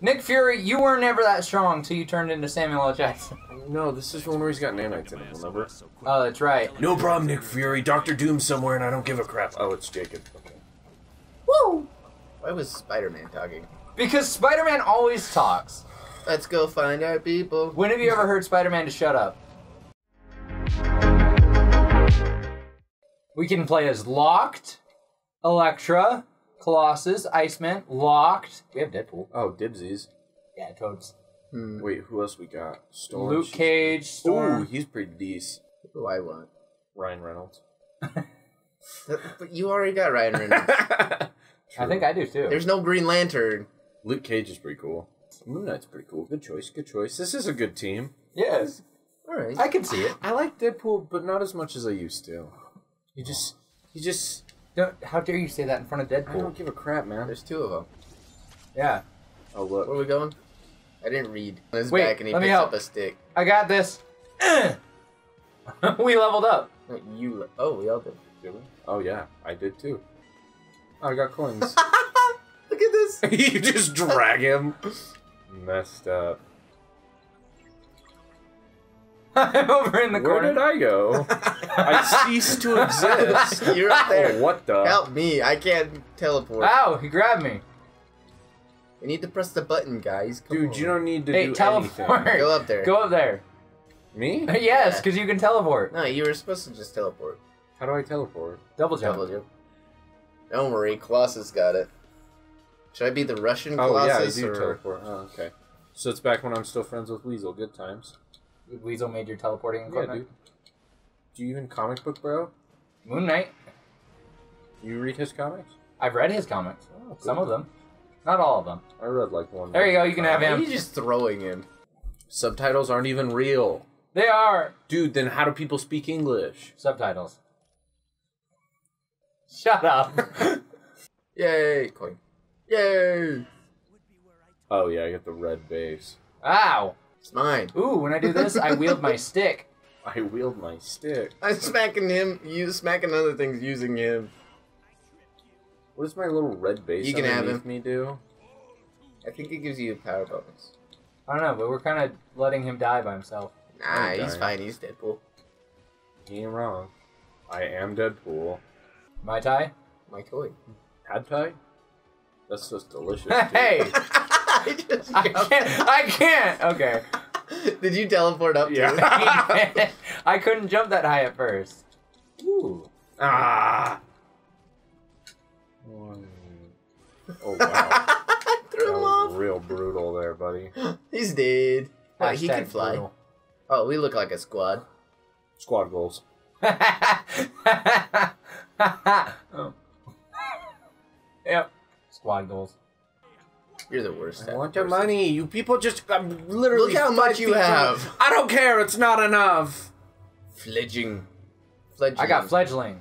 Nick Fury, you were never that strong till you turned into Samuel L. Jackson. No, this is one where he's got nanites in him, remember? Oh, that's right. No problem, Nick Fury. Doctor Doom's somewhere and I don't give a crap. Oh, it's Jacob. Okay. Woo! Why was Spider-Man talking? Because Spider-Man always talks. Let's go find our people. When have you ever heard Spider-Man to shut up? We can play as Locked, Elektra, Colossus, Iceman, Locked. We have Deadpool. Oh, Dibsies. Yeah, Toads. Hmm. Wait, who else we got? Storm. Luke she's- Cage, Ooh, Storm. he's pretty decent. Who do I want? Ryan Reynolds. But you already got Ryan Reynolds. I think I do too. There's no Green Lantern. Luke Cage is pretty cool. Moon Knight's pretty cool. Good choice. Good choice. This is a good team. yes, All right. I can see it. I like Deadpool, but not as much as I used to. He just, he just. Don't, how dare you say that in front of Deadpool? I Deadpool? don't give a crap, man. There's two of them. Yeah, Oh look. Where look. are we going? I didn't read. On his Wait, back and he let me help. up a stick. I got this. we leveled up. You. le- Oh, we all did. Did we? Oh yeah, I did too. Oh, I got coins. Look at this. you just drag him. Messed up. I'm over in the Where corner. did I go? I ceased to exist. You're up there. Oh, what the? Help me! I can't teleport. Ow! He grabbed me. We need to press the button, guys. Come Dude, on. you don't need to Hey, do teleport. anything. Go up there. Go up there. Me? yes, because you can teleport. No, you were supposed to just teleport. How do I teleport? Double jump. Double jump. Don't worry, Colossus got it. Should I be the Russian Oh yeah, I do or teleport. Oh, okay. So it's back when I'm still friends with Weasel. Good times. Weasel made your teleporting Yeah, equipment. dude. Do you even comic book, bro? Moon Knight. You read his comics? I've read his comics. Oh, Some of them. Not all of them. I read like one. There you go, you can have him. He's just throwing him? Subtitles aren't even real. They are Dude, then how do people speak English? subtitles. Shut up. Yay, coin. Yay! Oh yeah, I get the red base. Ow. It's mine. Ooh, when I do this, I wield my stick. I wield my stick. I'm smacking him. You smacking other things using him. What does my little red base You can have underneath him. me do? I think it gives you a power bonus. I don't know, but we're kind of letting him die by himself. Nah, I'm he's dying. fine. He's Deadpool. He ain't wrong. I am Deadpool. My tie? My toy. Pad Thai? That's just delicious. dude. hey! I just I can't. I can't. Okay. Did you teleport up Yeah. too? I couldn't jump that high at first. Ooh. Ah! One. Oh wow. Threw that him was off. real brutal there, buddy. He's dead. Oh, he can fly. brutal. Oh, we look like a squad. Squad goals. oh. Yep. Squad goals. You're the worst. I want of your person. money. You people just I'm literally. Look how much you feet from- have. I don't care. It's not enough. Fledging. Fledgling. I got fledgling.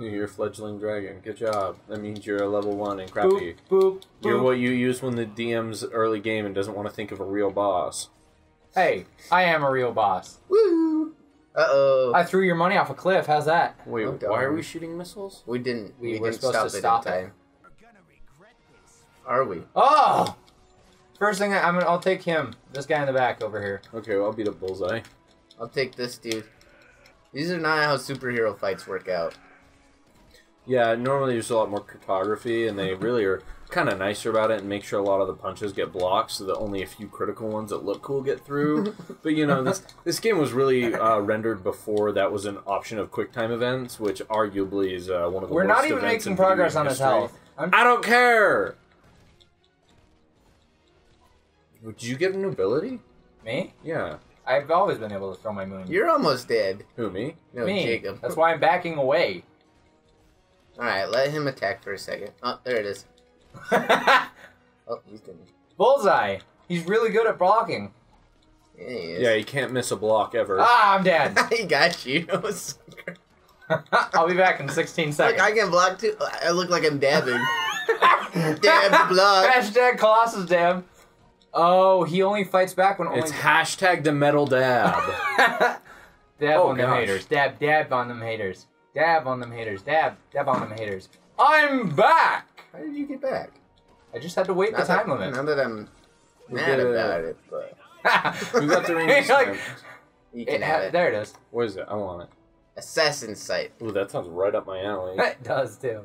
You're a fledgling dragon. Good job. That means you're a level one and Boop, crappy. boop, You're what you use when the DM's early game and doesn't want to think of a real boss. Hey, I am a real boss. Woo! Uh oh. I threw your money off a cliff. How's that? Wait, Oh, why are we shooting missiles? We didn't. We We, were didn't supposed stop to it stop in it. time. Are we? Oh! First thing I, I'm gonna, I'll take him. This guy in the back over here. Okay, well, I'll beat up Bullseye. I'll take this dude. These are not how superhero fights work out. Yeah, normally there's a lot more choreography, and they really are kind of nicer about it and make sure a lot of the punches get blocked so that only a few critical ones that look cool get through. but you know, this this game was really uh, rendered before that was an option of QuickTime events, which arguably is uh, one of the We're worst not even making progress on his health. I'm, I don't care. Did you get a new ability? me? Yeah. I've always been able to throw my moon. You're almost dead. Who me? No, me. Jacob. That's why I'm backing away. All right, let him attack for a second. Oh, there it is. Oh, he's gonna. Bullseye. He's really good at blocking. Yeah, he is. Yeah, you can't miss a block ever. Ah, I'm dead. he got you. I'll be back in 16 Look, seconds. I can block too. I look like I'm dabbing. Dab block. Hashtag Colossus dab. Oh, he only fights back when only it's hashtag the metal dab. dab Oh, on them haters. Dab, dab on them haters. Dab on them haters. Dab, dab on them haters. I'm back. How did you get back? I just had to wait the time that, limit. Now that I'm mad about it, but We got the ring this Like, you can ha- have it. there it is. What is it? I want it. Assassin sight. Ooh, that sounds right up my alley. It does too.